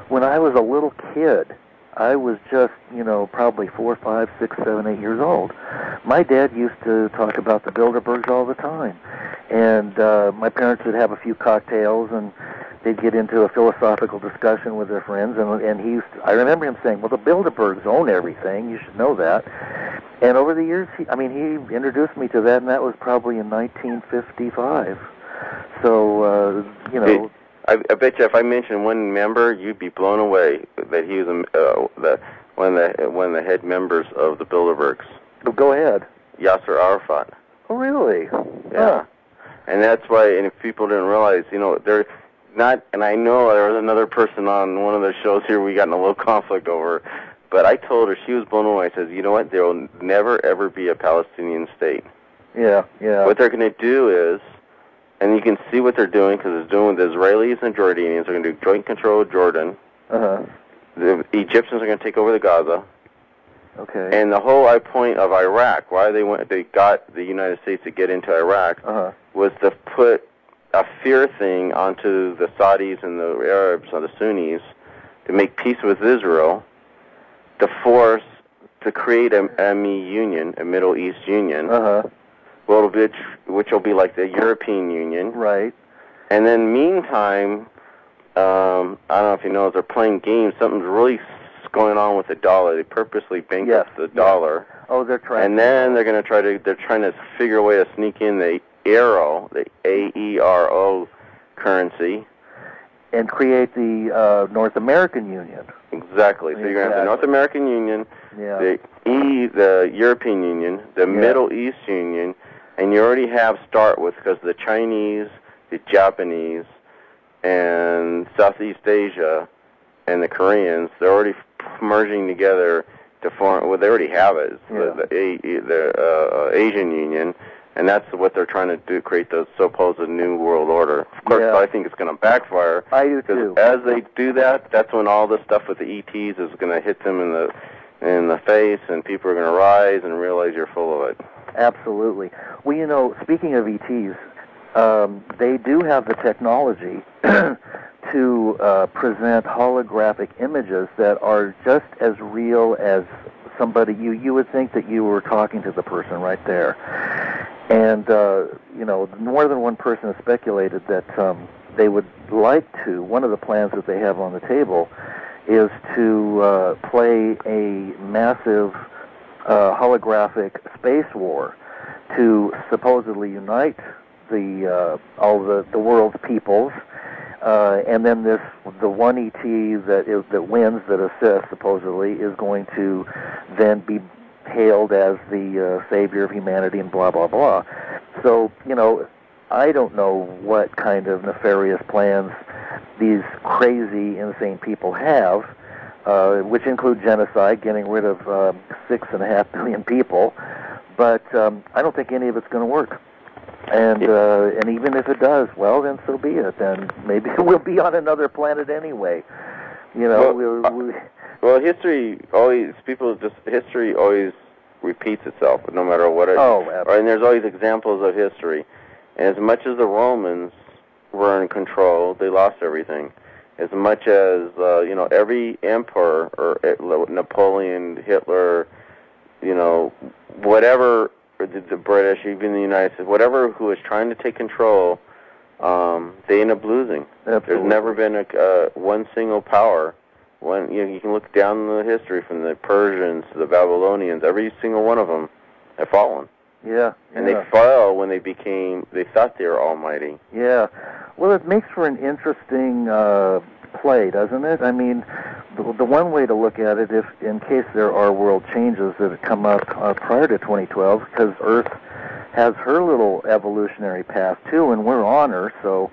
when I was a little kid, I was just, you know, probably four, five, six, seven, eight years old. My dad used to talk about the Bilderbergs all the time. And uh, my parents would have a few cocktails and they'd get into a philosophical discussion with their friends. And, and he used to, I remember him saying, well, the Bilderbergs own everything. You should know that. And over the years, he, I mean, he introduced me to that, and that was probably in 1955. So, uh, you know, I, I bet you if I mentioned one member, you'd be blown away that he was a, uh, the one of the one of the head members of the Bilderbergs, go ahead. Yasser Arafat. Oh, really? Yeah. And that's why, and if people didn't realize, you know, they're not, and I know there was another person on one of the shows here we got in a little conflict over, but I told her, she was blown away. I says, you know what, there will never, ever be a Palestinian state. Yeah, yeah. What they're going to do is, and you can see what they're doing because it's doing with the Israelis and Jordanians. They're going to do joint control of Jordan. Uh-huh. The Egyptians are going to take over the Gaza. Okay. And the whole point of Iraq, why they went, they got the United States to get into Iraq, uh-huh. was to put a fear thing onto the Saudis and the Arabs or the Sunnis to make peace with Israel, to force to create a ME union, a Middle East union, Uh-huh. well, which which will be like the European Union, Right. and then meantime, um, I don't know if you know, they're playing games. Something's really going on with the dollar. They purposely bankrupt Yes, the yes. dollar. Oh, they're trying. And then they're going to try to they're trying to figure a way to sneak in the euro, the A E R O currency. And create the uh, North American Union. Exactly. So you're going to have the North American Union, yeah. the E, the European Union, the Yeah. Middle East Union, and you already have start with because the Chinese, the Japanese, and Southeast Asia, and the Koreans, they're already merging together to form. Well, they already have it. It's Yeah. The, the, the uh, uh, Asian Union, and that's what they're trying to do: create the supposed new world order. Of course, Yeah. I think it's going to backfire. I do too. as they do that, that's when all this stuff with the ETs is going to hit them in the in the face, and people are going to rise and realize you're full of it. Absolutely. Well, you know, speaking of ETs, um, they do have the technology [CLEARS THROAT] to uh, present holographic images that are just as real as somebody you you would think that you were talking to the person right there. And uh, you know, more than one person has speculated that um, they would like to. One of the plans that they have on the table is to uh, play a massive uh, holographic space war to supposedly unite the uh, all the the world's peoples, uh, and then this the one ET that is, that wins that assists supposedly is going to then be hailed as the uh, savior of humanity and blah blah blah. So you know, I don't know what kind of nefarious plans these crazy, insane people have, uh, which include genocide, getting rid of um, six and a half billion people. But um, I don't think any of it's going to work. And uh, and even if it does, well, then so be it. Then maybe [LAUGHS] we'll be on another planet anyway. You know, Well, we, we, Well, history always people just history always repeats itself, no matter what it. oh, Right, and there's always examples of history. And as much as the Romans were in control, they lost everything. As much as uh, you know, every emperor or uh, Napoleon, Hitler, you know, whatever the, the British, even the United States, whatever who is trying to take control, um, they end up losing. absolutely. There's never been a uh, one single power. One, you know, you can look down the history from the Persians to the Babylonians. Every single one of them have fallen, Yeah, and yeah. they fell when they became. They thought they were almighty. Yeah. Well, it makes for an interesting uh, play, doesn't it? I mean, the, the one way to look at it, if in case there are world changes that have come up uh, prior to 2012, because Earth has her little evolutionary path too, and we're on her, so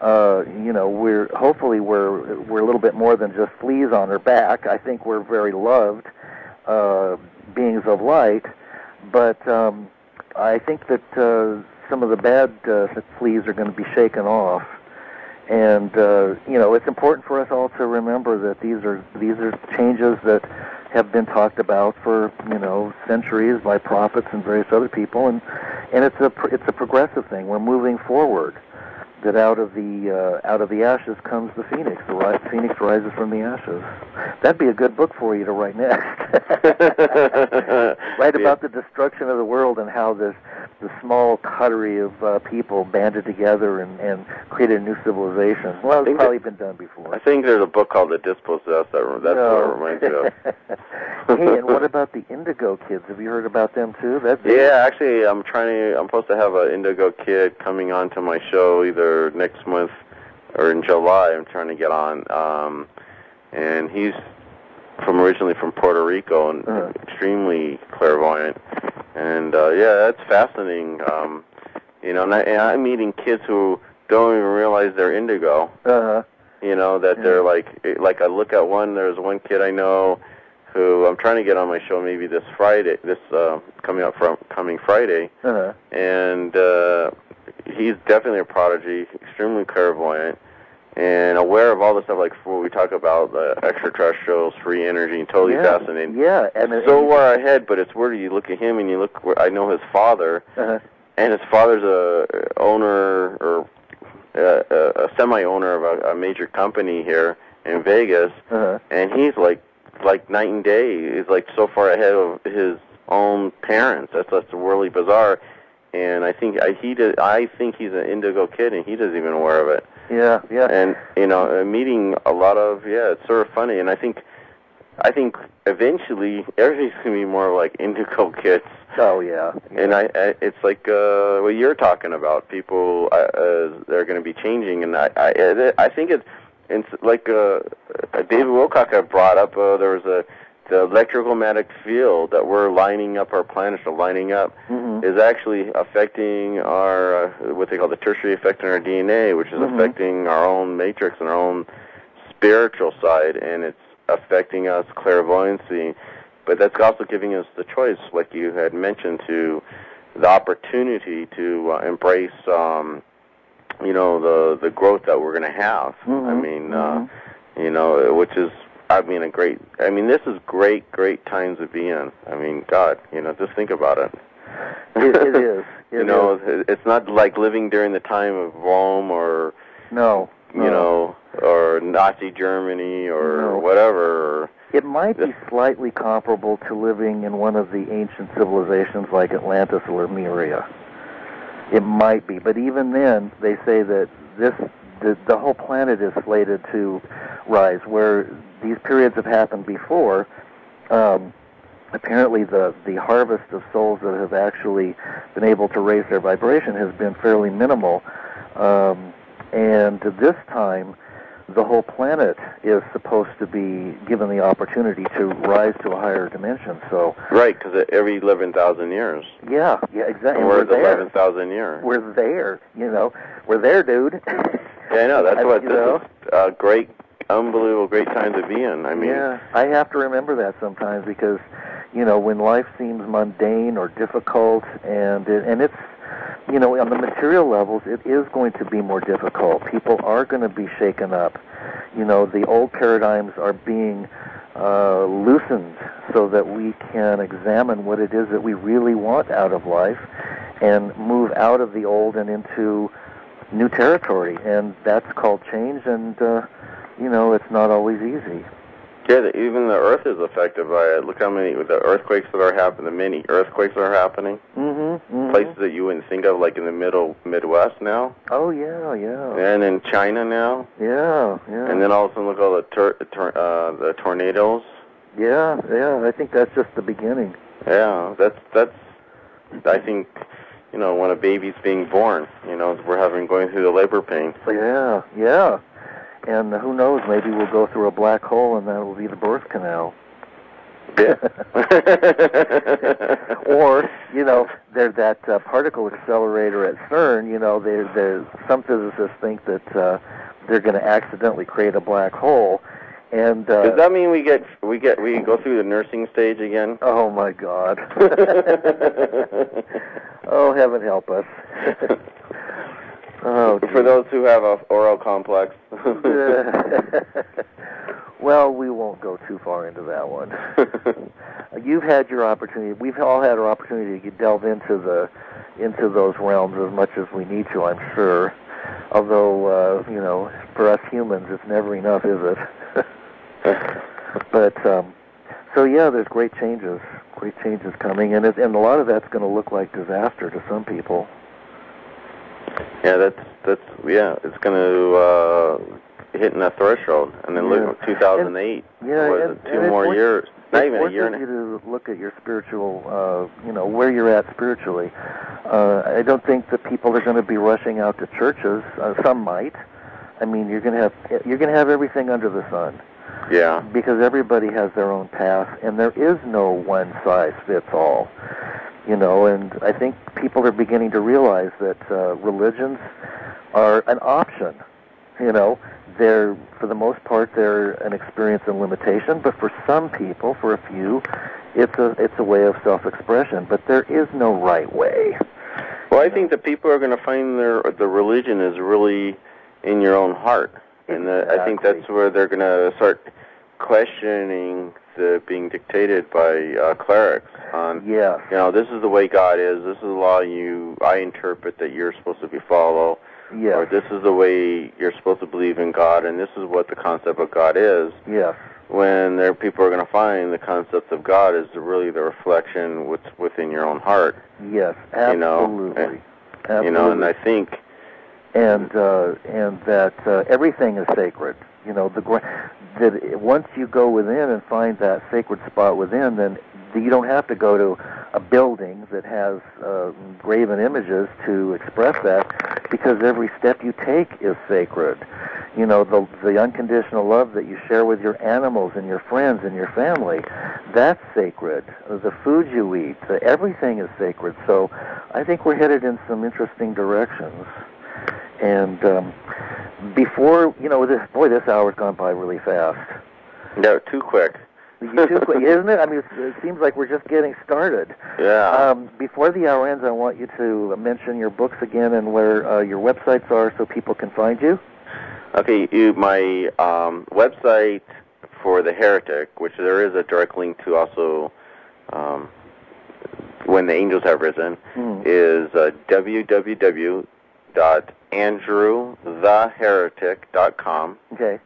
uh, you know we're hopefully we're we're a little bit more than just fleas on her back. I think we're very loved uh, beings of light, but um, I think that uh, some of the bad uh, fleas are going to be shaken off. And uh, you know, it's important for us all to remember that these are these are changes that have been talked about for you know centuries by prophets and various other people, and and it's a it's a progressive thing. We're moving forward. That out of the uh, out of the ashes comes the phoenix. The ri- phoenix rises from the ashes. That'd be a good book for you to write next. [LAUGHS] Write Yeah. about the destruction of the world and how this the small coterie of uh, people banded together and, and created a new civilization. Well, it's probably been done before. I think there's a book called The Dispossessed. That, that's what it reminds me of. [LAUGHS] hey, and what about the Indigo Kids? Have you heard about them too? That's Yeah, actually, I'm trying to. I'm supposed to have an Indigo Kid coming on to my show either next month or in July. I'm trying to get on, um, and he's from originally from Puerto Rico and Uh-huh. extremely clairvoyant. And uh, yeah, that's fascinating. Um, you know, and, I, and I'm meeting kids who don't even realize they're indigo. Uh-huh. You know that Yeah. they're like like I look at one. There's one kid I know who I'm trying to get on my show maybe this Friday, this uh, coming up from coming Friday, Uh-huh. and uh, he's definitely a prodigy, extremely clairvoyant, and aware of all the stuff like what we talk about the extraterrestrials, free energy, and totally yeah. fascinating. Yeah, and and- So far ahead, but it's weird. You look at him and you look. Where, I know his father, uh-huh. and his father's a owner or uh, a, a semi-owner of a, a major company here in Vegas, Uh-huh. and he's like like night and day. He's like so far ahead of his own parents. That's that's really bizarre. And I think I, he did. I think he's an indigo kid, and he doesn't even aware of it. Yeah, yeah. And you know, uh, meeting a lot of yeah, it's sort of funny. And I think I think eventually everything's gonna be more like indigo [LAUGHS] kids. Oh yeah. And I, I it's like uh, what you're talking about. People uh, uh, they're going to be changing, and I, I, I think it's, it's like uh, David Wilcock had brought up. Uh, there was a the electromagnetic field that we're lining up our planets are lining up Mhm. is actually affecting our uh, what they call the tertiary effect in our DNA, which is Mhm. affecting our own matrix and our own spiritual side, and it's affecting us clairvoyancy. But that's also giving us the choice, like you had mentioned, to the opportunity to uh, embrace, um, you know, the the growth that we're going to have. I Mhm. mean, uh, you know, which is, I mean, a great. I mean, this is great, great times to be in. I mean, God, you know, just think about it. It, it is. [LAUGHS] It you know, is. it's not like living during the time of Rome or No. you no. know, or Nazi Germany or No. whatever. It might be slightly comparable to living in one of the ancient civilizations like Atlantis or Lemuria. It might be, but even then, they say that this the, the whole planet is slated to rise. Where these periods have happened before, um, apparently the the harvest of souls that have actually been able to raise their vibration has been fairly minimal, um, and this time the whole planet is supposed to be given the opportunity to rise to a higher dimension. So, Right, because every eleven thousand years. yeah, yeah, exactly. And we're we're eleven thousand years. We're there. You know, we're there, dude. [LAUGHS] Yeah, I know. That's I- what this know? is a great, unbelievable, great time to be in. I mean, yeah, I have to remember that sometimes because, you know, when life seems mundane or difficult, and it, and it's, you know, on the material levels, it is going to be more difficult. People are going to be shaken up. You know, the old paradigms are being uh, loosened so that we can examine what it is that we really want out of life, and move out of the old and into new territory, and that's called change. And uh, you know, it's not always easy. yeah. The, even the Earth is affected by it. Look how many the earthquakes that are happening. The many earthquakes that are happening. Mm-hmm. mm-hmm. Places that you wouldn't think of, like in the middle Midwest now, Oh yeah, yeah, and in China now. yeah, yeah. And then all of a sudden, look at all the tor- tor- uh, the tornadoes. yeah, yeah. I think that's just the beginning. Yeah, that's that's. I think, you know, when a baby's being born, you know, we're having going through the labor pain. Yeah, yeah. And who knows? Maybe we'll go through a black hole, and that will be the birth canal. Yeah. [LAUGHS] [LAUGHS] or you know, there's that uh, particle accelerator at CERN. You know, there, there's some physicists think that uh, they're going to accidentally create a black hole, and uh, Does that mean we get we get we go through the nursing stage again? oh my God! [LAUGHS] oh, heaven help us! oh, [LAUGHS] For those who have a oral complex. [LAUGHS] well, we won't go too far into that one. You've had your opportunity. We've all had our opportunity to delve into the into those realms as much as we need to. I'm sure. Although, uh, you know, for us humans, it's never enough, is it? [LAUGHS] but um, so yeah, there's great changes, great changes coming, and it, and a lot of that's going to look like disaster to some people. yeah, that's that's yeah, it's going to uh hitting a threshold, and then look, 2008 Yeah, was and, and two it more forces- years, not even a year and you to look at your spiritual, uh, you know, where you're at spiritually. Uh, I don't think that people are going to be rushing out to churches. Uh, some might. I mean, you're going to have you're going to have everything under the sun Yeah, because everybody has their own path, and there is no one size fits all. You know, and I think people are beginning to realize that uh, religions are an option. You know, they're for the most part they're an experience and limitation, but for some people, for a few, it's a it's a way of self-expression. But there is no right way. Well, I think that people are going to find their the religion is really in your own heart, and that I think that's where they're going to start questioning the being dictated by uh, clerics on. Yes. You know, this is the way God is. This is the law you I interpret that you're supposed to be follow, or this is the way you're supposed to believe in God, and this is what the concept of God is. Yes. When there people are going to find the concept of God is really the reflection what's within your own heart. Yes. You know, Absolutely. You know, and I think and uh, and that uh, everything is sacred. You know, the that once you go within and find that sacred spot within, then you don't have to go to a building that has uh, graven images to express that, because every step you take is sacred. You know, the the unconditional love that you share with your animals and your friends and your family, that's sacred. The food you eat, the, everything is sacred. So, I think we're headed in some interesting directions. And um, before, you know, this, boy, this hour's gone by really fast. No, too quick. Too quick, [LAUGHS] isn't it? I mean, it seems like we're just getting started. Yeah. Um, before the hour ends, I want you to mention your books again and where uh, your websites are so people can find you. Okay, you, my um, website for the Heretic, which there is a direct link to, also um, when the angels have risen, Hmm. is uh, www.andrewtheheretic.com. Okay.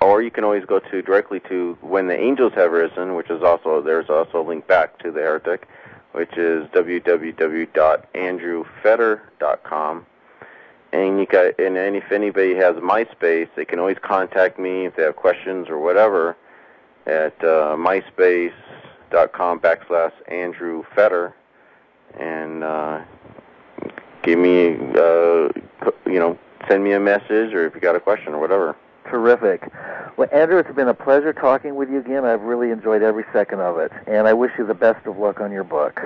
Or you can always go to directly to when the angels have risen, which is also there's also a link back to the Heretic, which is www.andrewfeder.com. And you got and if anybody has MySpace, they can always contact me if they have questions or whatever at uh, myspace.com backslash Andrew Feder, and uh, give me uh, you know send me a message or if you got a question or whatever. Terrific. Well, Andrew, it's been a pleasure talking with you again. I've really enjoyed every second of it, and I wish you the best of luck on your book.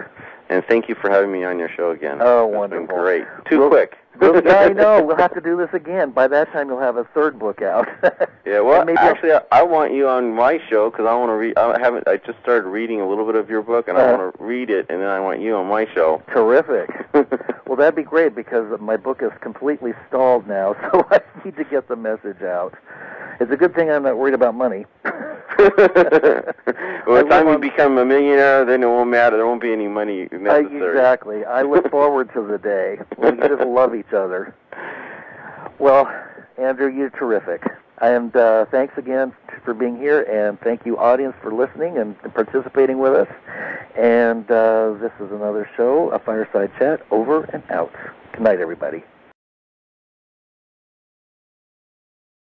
And thank you for having me on your show again. Oh, It's wonderful. Been great. Too Well- quick. Well, yeah, I know. We'll have to do this again. By that time, you'll have a third book out. [LAUGHS] Yeah, well, maybe I'll- actually, I, I want you on my show because I want to read. I haven't. I just started reading a little bit of your book, and I Uh-huh. want to read it, and then I want you on my show. Terrific. [LAUGHS] Well, that'd be great because my book is completely stalled now, [LAUGHS] so I need to get the message out. It's a good thing I'm not worried about money. [LAUGHS] well, by the time you become a millionaire, then it won't matter. There won't be any money Uh, necessary. exactly. I look [LAUGHS] forward to the day when we just love each other. Well, Andrew, you're terrific. And uh, thanks again for being here, and thank you, audience, for listening and participating with us. And uh, this is another show, a fireside chat, over and out. Good night, everybody.